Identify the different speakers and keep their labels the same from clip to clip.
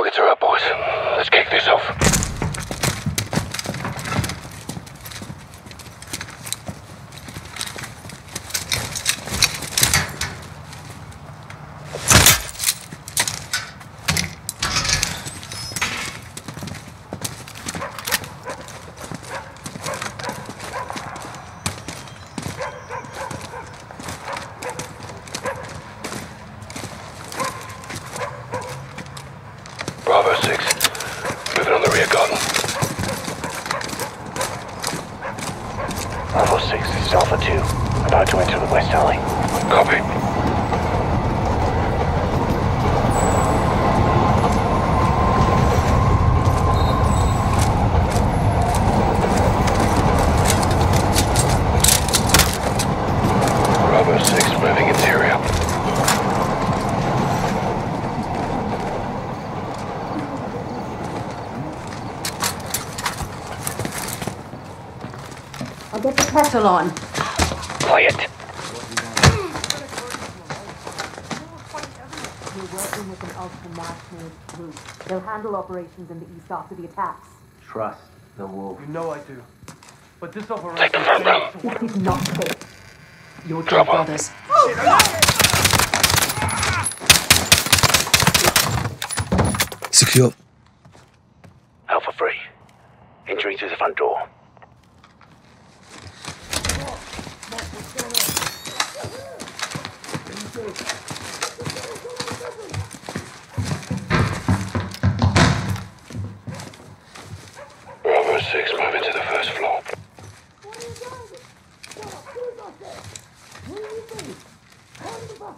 Speaker 1: Targets are up, boys. Let's kick this off. Bravo 6. Moving on the rear garden.
Speaker 2: Bravo 6, this is Alpha 2. About to enter the west alley.
Speaker 1: Copy. Bravo 6 moving interior.
Speaker 3: I'll get the kettle on.
Speaker 2: Quiet.
Speaker 3: We're working with an ultra-nationalist group. They'll handle operations in the east after the attacks.
Speaker 4: Trust the wolf.
Speaker 5: You know I do. But this operation
Speaker 1: the front row.
Speaker 3: This is not safe.
Speaker 6: Your
Speaker 1: Drop
Speaker 6: dead
Speaker 1: on.
Speaker 6: brothers.
Speaker 7: Secure.
Speaker 2: Alpha 3. Entering through the front door.
Speaker 1: Bravo 6 moving to the first floor.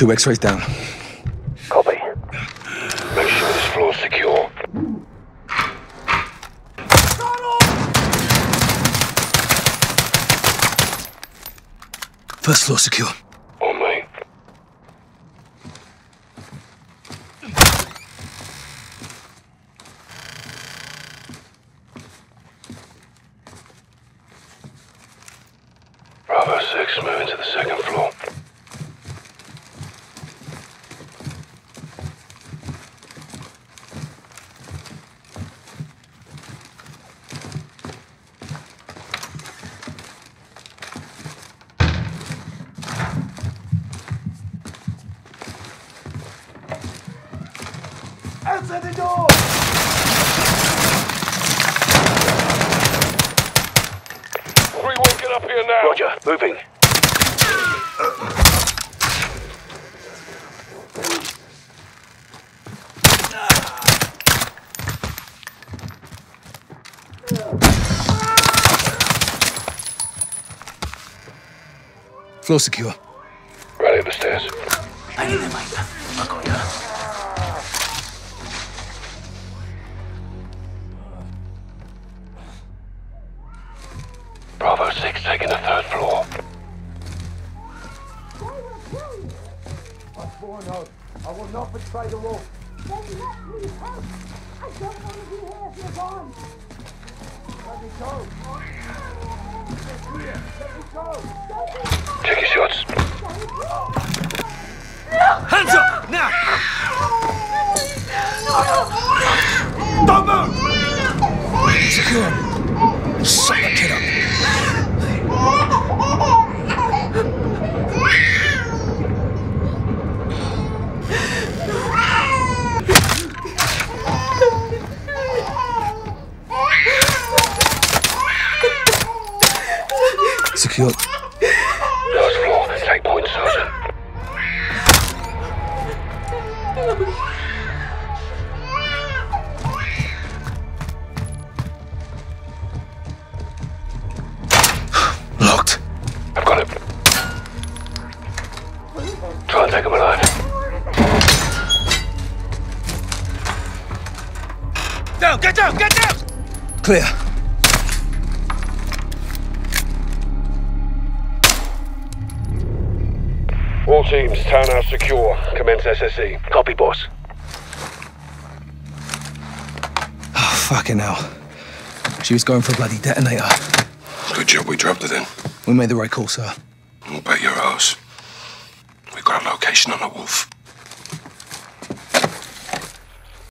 Speaker 7: Two X-rays down.
Speaker 2: Copy.
Speaker 1: Make sure this floor's secure.
Speaker 7: First floor secure.
Speaker 1: On me. Bravo 6 moving to the second floor.
Speaker 5: Outside the door!
Speaker 1: Everyone get up here now!
Speaker 2: Roger. Moving.
Speaker 7: Floor secure.
Speaker 1: Right at the stairs.
Speaker 2: I need them, mate. I got ya.
Speaker 1: Bravo 6 taking the third floor.
Speaker 5: I swore an oath. I will not betray the wolf. Let me
Speaker 3: help. I don't want to be here if you're gone. Let me
Speaker 5: go. Let me go.
Speaker 1: Take your shots.
Speaker 7: Hands up! Now!
Speaker 5: Don't move!
Speaker 7: Secure. Suck Secure.
Speaker 1: Last floor. Take point, Sergeant.
Speaker 7: Locked.
Speaker 1: I've got it. Try and take him alive.
Speaker 7: Down, get down, get down! Clear.
Speaker 1: All teams, townhouse secure. Commence SSE.
Speaker 2: Copy, boss.
Speaker 7: Oh, fucking hell. She was going for a bloody detonator.
Speaker 6: Good job we dropped it in.
Speaker 7: We made the right call, sir.
Speaker 6: We'll bet your ass. we've got a location on the wolf.